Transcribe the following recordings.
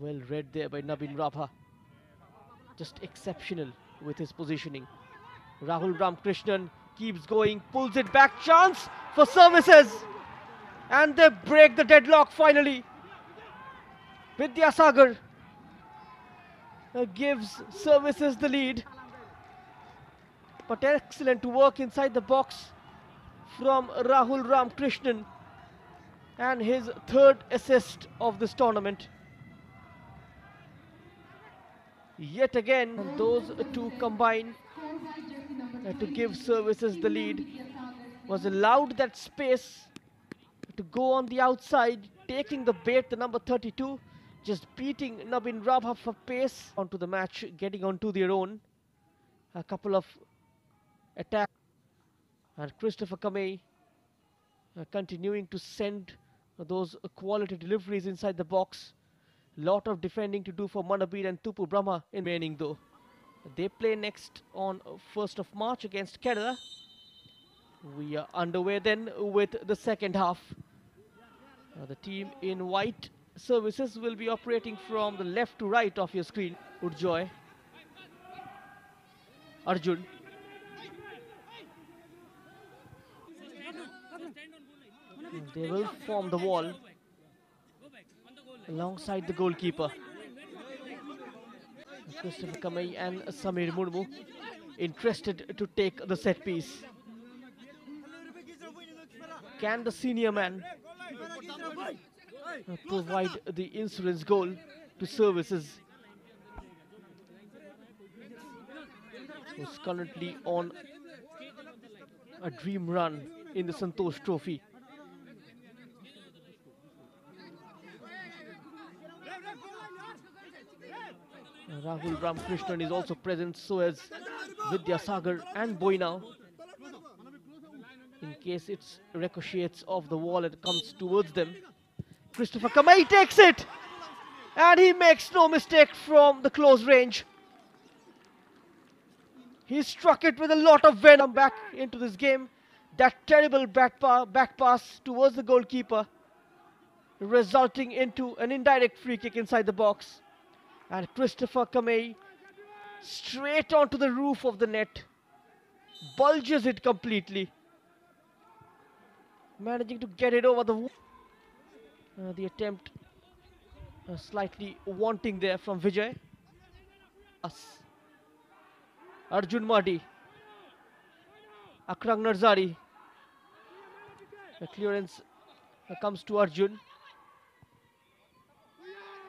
Well read there by Nabin Rabha. Just exceptional with his positioning. Rahul Ramkrishnan keeps going, pulls it back, chance for services. And they break the deadlock finally. Vidyasagar uh, gives services the lead. But excellent work inside the box from Rahul Ramkrishnan and his third assist of this tournament. Yet again, those two combine uh, to give services the lead. Was allowed that space to go on the outside, taking the bait, the number 32, just beating Nabin Rabha for pace onto the match, getting onto their own. A couple of attacks. And Christopher Kamei uh, continuing to send those quality deliveries inside the box. Lot of defending to do for Manabir and Tupu Brahma in remaining though. They play next on 1st of March against Kerala. We are underway then with the second half. The team in white services will be operating from the left to right of your screen. Urjoy. Arjun. They will form the wall alongside the goalkeeper. Christopher Kamei and Samir Murmu interested to take the set piece. Can the senior man provide the insurance goal to services? Who's currently on a dream run in the Santosh Trophy. Rahul Ramkrishnan is also present, so as Vidyasagar and Boina. In case it ricochets off the wall and comes towards them. Christopher Kamei takes it! And he makes no mistake from the close range. He struck it with a lot of venom back into this game. That terrible back, pa back pass towards the goalkeeper, resulting into an indirect free kick inside the box. And Christopher Kamei straight onto the roof of the net. Bulges it completely. Managing to get it over the uh, the attempt uh, slightly wanting there from Vijay. Us. Arjun Mardi. Akrang Narzari. The clearance uh, comes to Arjun.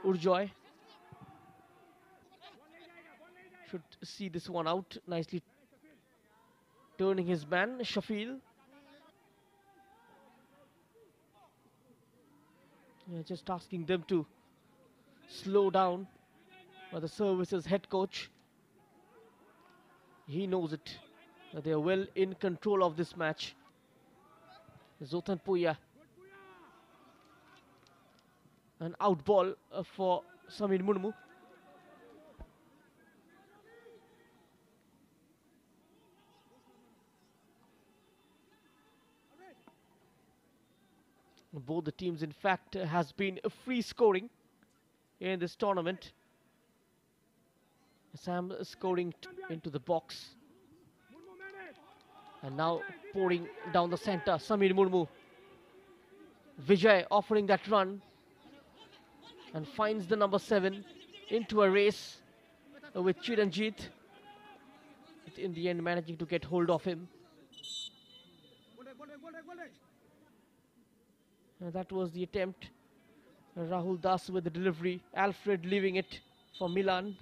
Urjoy. Should see this one out nicely. Turning his man, Shafil. Yeah, just asking them to slow down. But the services head coach, he knows it. They are well in control of this match. Zotan Puya. An out ball uh, for Samir Murmu. Both the teams in fact has been free scoring in this tournament. Sam scoring into the box. And now pouring down the center. Samir Murmu. Vijay offering that run. And finds the number 7 into a race with Chiranjit in the end managing to get hold of him that was the attempt. Uh, Rahul Das with the delivery. Alfred leaving it for Milan.